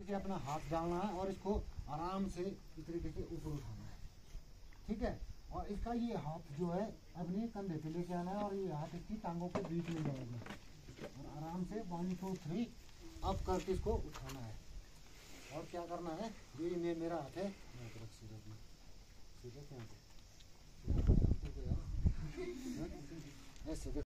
से अपना हाथ डालना है और इसको आराम से इस तरीके से ऊपर उठाना है। ठीक है? और इसका ये हाथ जो है अपने कंधे पे लेके आना है और ये हाथ इसकी टांगों के बीच में जाएगा। और आराम से वन टू थ्री अप करके इसको उठाना है। और क्या करना है? ये मे, मेरा हाथ है। मैं तो रख सीधा अपना ठीक है क्या? ऐसे